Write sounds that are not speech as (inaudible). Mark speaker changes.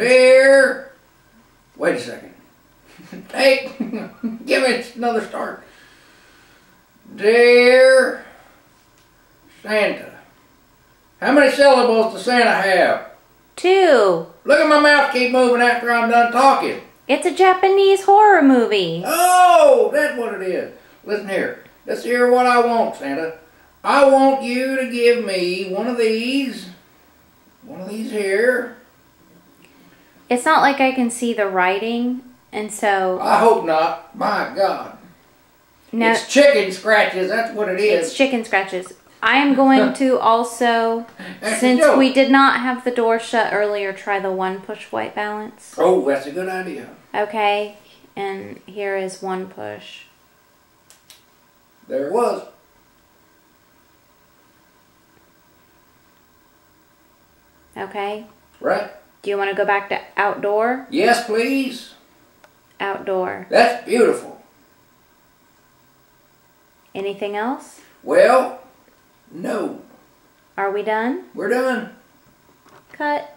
Speaker 1: Dear, wait a second. (laughs) Hey, (laughs) give me another start. Dear Santa, how many syllables does Santa have?
Speaker 2: Two.
Speaker 1: Look at my mouth keep moving after I'm done talking.
Speaker 2: It's a Japanese horror movie.
Speaker 1: Oh, that's what it is. Listen here. Let's hear what I want, Santa. I want you to give me one of these. One of these here.
Speaker 2: It's not like I can see the writing, and so
Speaker 1: I hope not. My God.
Speaker 2: no,
Speaker 1: It's chicken scratches. That's what it is.
Speaker 2: it's chicken scratches. I am going (laughs) to also, since we did not have the door shut earlier, try the one push white balance.
Speaker 1: Oh, that's a good idea.
Speaker 2: Okay, and here is one push.
Speaker 1: There it was.
Speaker 2: Okay,
Speaker 1: Right?
Speaker 2: Do you want to go back to outdoor?
Speaker 1: Yes, please.
Speaker 2: Outdoor.
Speaker 1: That's beautiful.
Speaker 2: Anything else?
Speaker 1: Well, no.
Speaker 2: Are we done?
Speaker 1: We're done.
Speaker 2: Cut.